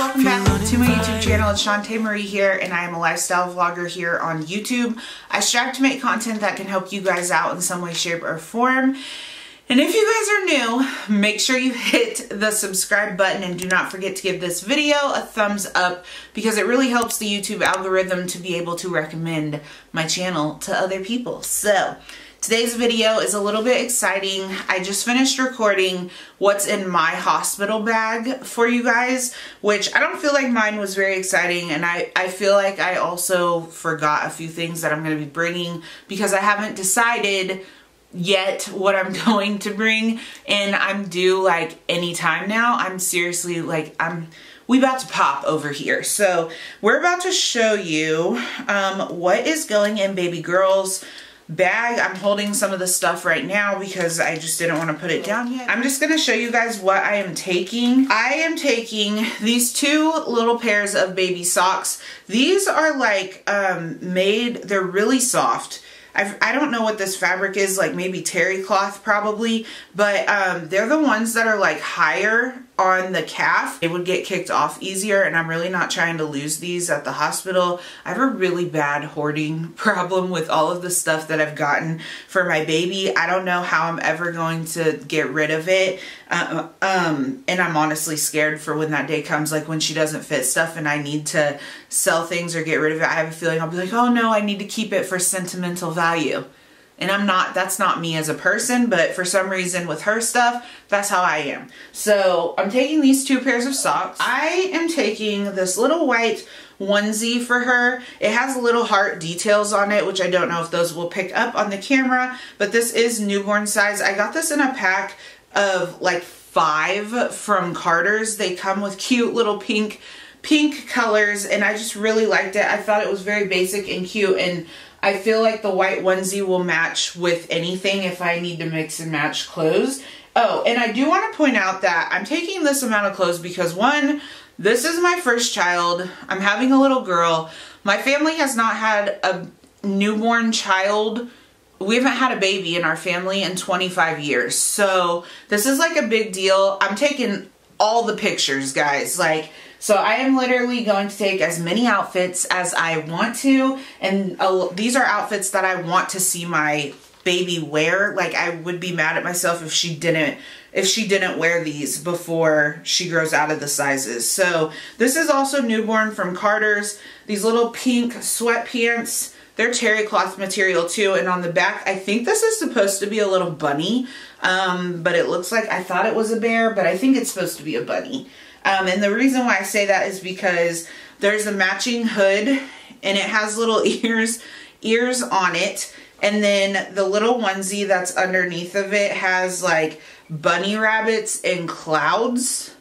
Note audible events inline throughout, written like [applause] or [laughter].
welcome back to my YouTube channel. It's Seanta Marie here and I am a lifestyle vlogger here on YouTube. I strive to make content that can help you guys out in some way, shape, or form. And if you guys are new, make sure you hit the subscribe button and do not forget to give this video a thumbs up because it really helps the YouTube algorithm to be able to recommend my channel to other people. So, Today's video is a little bit exciting. I just finished recording what's in my hospital bag for you guys, which I don't feel like mine was very exciting and I, I feel like I also forgot a few things that I'm going to be bringing because I haven't decided yet what I'm [laughs] going to bring and I'm due like anytime now. I'm seriously like, I'm we about to pop over here. So we're about to show you um, what is going in baby girls bag. I'm holding some of the stuff right now because I just didn't want to put it down yet. I'm just going to show you guys what I am taking. I am taking these two little pairs of baby socks. These are like um, made, they're really soft. I've, I do not know what this fabric is, like maybe terry cloth probably, but um, they're the ones that are like higher on the calf, it would get kicked off easier and I'm really not trying to lose these at the hospital. I have a really bad hoarding [laughs] problem with all of the stuff that I've gotten for my baby. I don't know how I'm ever going to get rid of it. Uh, um, and I'm honestly scared for when that day comes, like when she doesn't fit stuff and I need to sell things or get rid of it. I have a feeling I'll be like, oh no, I need to keep it for sentimental value. And I'm not, that's not me as a person, but for some reason with her stuff, that's how I am. So I'm taking these two pairs of socks. I am taking this little white onesie for her. It has little heart details on it, which I don't know if those will pick up on the camera, but this is newborn size. I got this in a pack of like five from Carter's. They come with cute little pink pink colors and I just really liked it. I thought it was very basic and cute and I feel like the white onesie will match with anything if I need to mix and match clothes. Oh, and I do want to point out that I'm taking this amount of clothes because one, this is my first child. I'm having a little girl. My family has not had a newborn child. We haven't had a baby in our family in 25 years. So this is like a big deal. I'm taking all the pictures, guys. Like, so I am literally going to take as many outfits as I want to. And uh, these are outfits that I want to see my baby wear. Like I would be mad at myself if she didn't if she didn't wear these before she grows out of the sizes. So this is also newborn from Carter's. These little pink sweatpants. They're terry cloth material too. And on the back, I think this is supposed to be a little bunny. Um, but it looks like I thought it was a bear, but I think it's supposed to be a bunny. Um, and the reason why I say that is because there's a matching hood and it has little [laughs] ears, ears on it. And then the little onesie that's underneath of it has like bunny rabbits and clouds.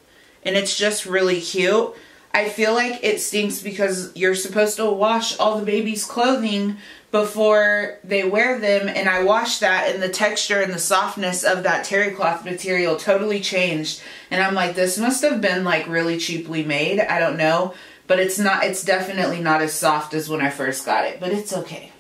And it's just really cute. I feel like it stinks because you're supposed to wash all the baby's clothing before they wear them and I washed that and the texture and the softness of that terry cloth material totally changed. And I'm like this must have been like really cheaply made. I don't know. But it's not it's definitely not as soft as when I first got it but it's okay.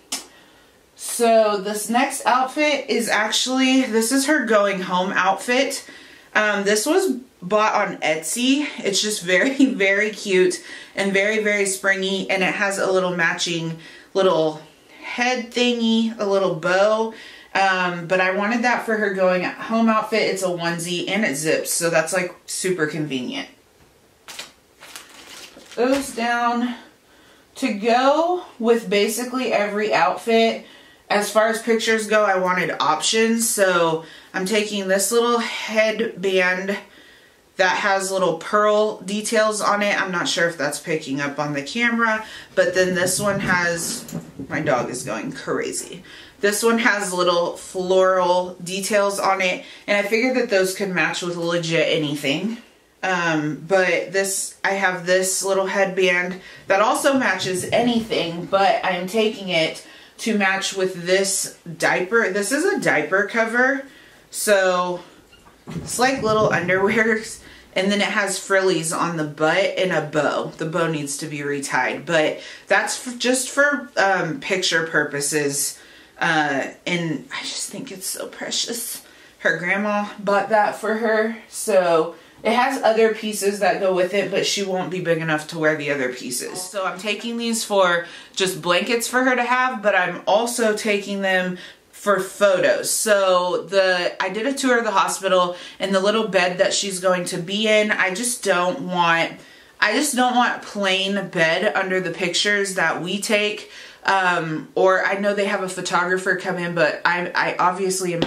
So this next outfit is actually this is her going home outfit um, this was bought on Etsy it's just very [laughs] very cute and very very springy and it has a little matching little head thingy, a little bow. Um, but I wanted that for her going home outfit. It's a onesie and it zips, so that's like super convenient. Those down. To go with basically every outfit, as far as pictures go, I wanted options. So I'm taking this little headband that has little pearl details on it. I'm not sure if that's picking up on the camera, but then this one has, my dog is going crazy. This one has little floral details on it, and I figured that those could match with legit anything. Um, but this, I have this little headband that also matches anything, but I'm taking it to match with this diaper. This is a diaper cover, so it's like little underwears and then it has frillies on the butt and a bow. The bow needs to be retied, but that's just for um, picture purposes. Uh, and I just think it's so precious. Her grandma bought that for her, so it has other pieces that go with it, but she won't be big enough to wear the other pieces. So I'm taking these for just blankets for her to have, but I'm also taking them for photos. So the I did a tour of the hospital and the little bed that she's going to be in, I just don't want I just don't want plain bed under the pictures that we take. Um, or I know they have a photographer come in, but I, I obviously am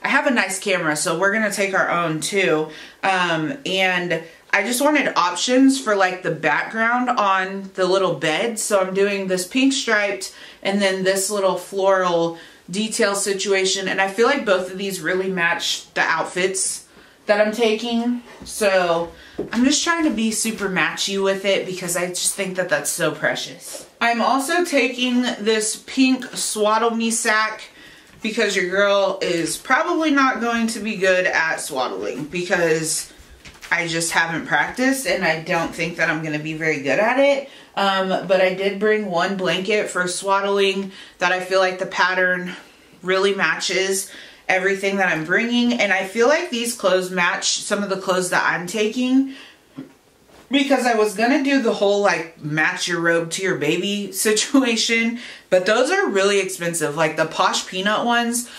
I have a nice camera, so we're gonna take our own too. Um, and I just wanted options for like the background on the little bed. So I'm doing this pink striped and then this little floral detail situation. And I feel like both of these really match the outfits that I'm taking. So I'm just trying to be super matchy with it because I just think that that's so precious. I'm also taking this pink Swaddle Me Sack because your girl is probably not going to be good at swaddling because I just haven't practiced and I don't think that I'm going to be very good at it. Um, but I did bring one blanket for swaddling that I feel like the pattern really matches everything that I'm bringing. And I feel like these clothes match some of the clothes that I'm taking because I was going to do the whole like match your robe to your baby [laughs] situation, but those are really expensive. Like the Posh Peanut ones,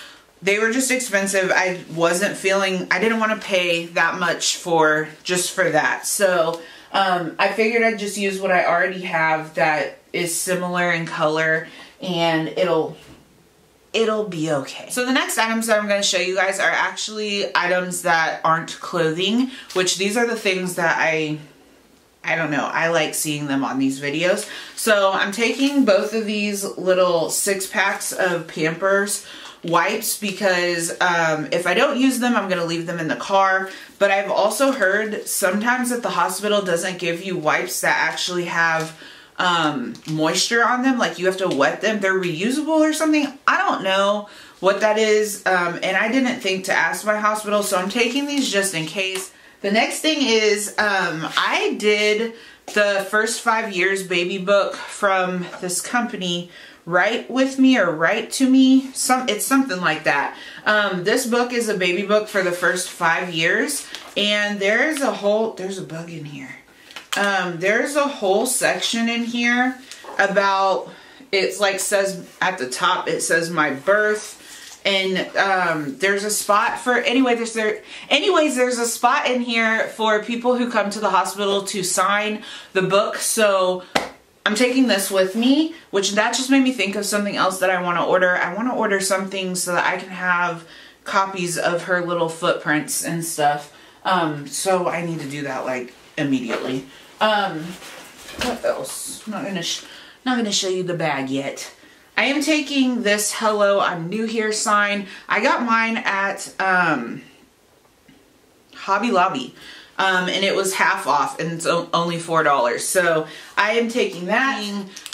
they were just expensive. I wasn't feeling, I didn't want to pay that much for, just for that. So um, I figured I'd just use what I already have that is similar in color and it'll it'll be okay. So the next items that I'm going to show you guys are actually items that aren't clothing, which these are the things that I I don't know. I like seeing them on these videos. So I'm taking both of these little six packs of Pampers wipes because um, if I don't use them, I'm going to leave them in the car. But I've also heard sometimes that the hospital doesn't give you wipes that actually have um, moisture on them. Like you have to wet them. They're reusable or something. I don't know what that is. Um, and I didn't think to ask my hospital. So I'm taking these just in case. The next thing is um, I did the first five years baby book from this company Write With Me or Write To Me. Some It's something like that. Um, this book is a baby book for the first five years. And there's a whole, there's a bug in here. Um, there's a whole section in here about, it's like says at the top, it says my birth, and um, there's a spot for anyway there's there anyways there's a spot in here for people who come to the hospital to sign the book. So I'm taking this with me which that just made me think of something else that I want to order. I want to order something so that I can have copies of her little footprints and stuff. Um, so I need to do that like immediately. Um, what else? I'm not gonna not gonna show you the bag yet I am taking this hello I'm new here sign. I got mine at um, Hobby Lobby. Um, and it was half off and it's only $4. So I am taking that,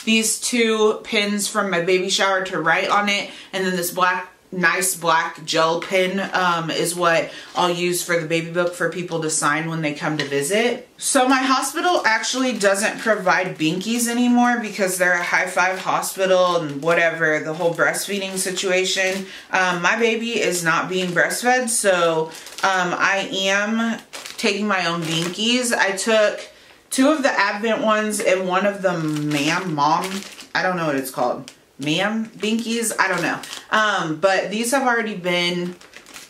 these two pins from my baby shower to write on it, and then this black nice black gel pen um, is what I'll use for the baby book for people to sign when they come to visit. So my hospital actually doesn't provide binkies anymore because they're a high five hospital and whatever, the whole breastfeeding situation. Um, my baby is not being breastfed, so um, I am taking my own binkies. I took two of the Advent ones and one of the Ma'am Mom, I don't know what it's called ma'am binkies. I don't know. Um, but these have already been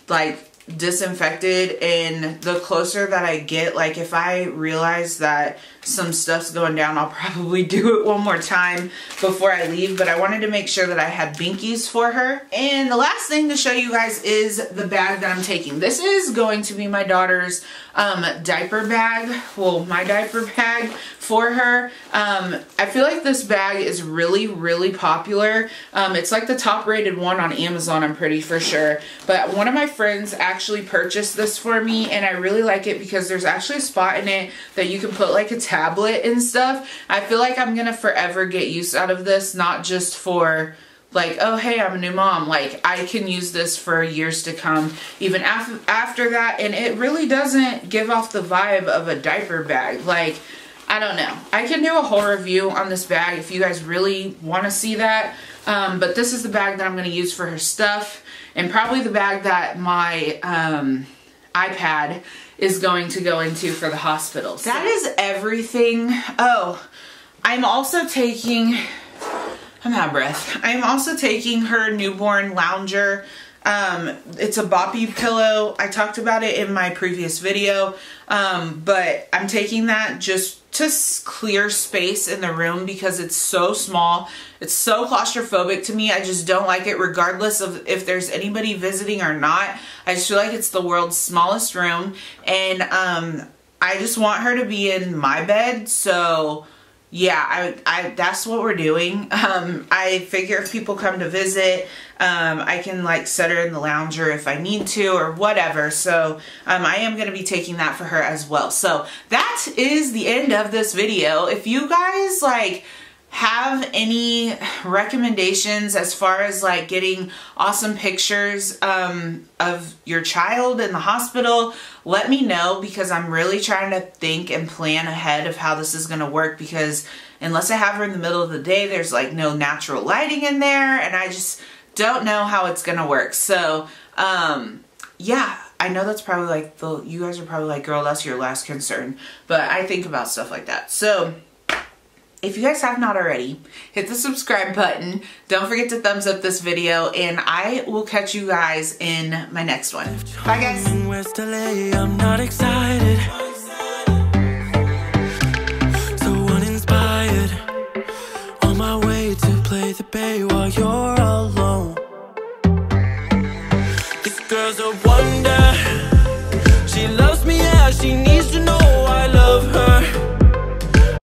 like disinfected and the closer that I get, like if I realize that some stuff's going down, I'll probably [laughs] do it one more time before I leave, but I wanted to make sure that I had binkies for her. And the last thing to show you guys is the bag that I'm taking. This is going to be my daughter's um, diaper bag, well, my diaper [laughs] bag for her. Um, I feel like this bag is really, really popular. Um, it's like the top rated one on Amazon, I'm pretty for sure. But one of my friends actually purchased this for me and I really like it because there's actually a spot in it that you can put like a tablet and stuff. I feel like I'm gonna forever get use out of this, not just for like, oh, hey, I'm a new mom. Like, I can use this for years to come, even after, after that. And it really doesn't give off the vibe of a diaper bag. Like, I don't know. I can do a whole review on this bag if you guys really want to see that. Um, but this is the bag that I'm going to use for her stuff. And probably the bag that my um, iPad is going to go into for the hospital. So. That is everything. Oh, I'm also taking, I'm out of breath. I'm also taking her newborn lounger um, it's a boppy pillow. I talked about it in my previous video, um, but I'm taking that just to clear space in the room because it's so small. It's so claustrophobic to me. I just don't like it regardless of if there's anybody visiting or not. I just feel like it's the world's smallest room and um, I just want her to be in my bed. So yeah, I, I, that's what we're doing. Um, I figure if people come to visit, um, I can like set her in the lounger if I need to or whatever. So um, I am going to be taking that for her as well. So that is the end of this video. If you guys like have any recommendations as far as like getting awesome pictures um, of your child in the hospital, let me know because I'm really trying to think and plan ahead of how this is going to work because unless I have her in the middle of the day, there's like no natural lighting in there and I just don't know how it's gonna work. So, um, yeah, I know that's probably like the, you guys are probably like, girl, that's your last concern. But I think about stuff like that. So, if you guys have not already, hit the subscribe button. Don't forget to thumbs up this video and I will catch you guys in my next one. Bye guys.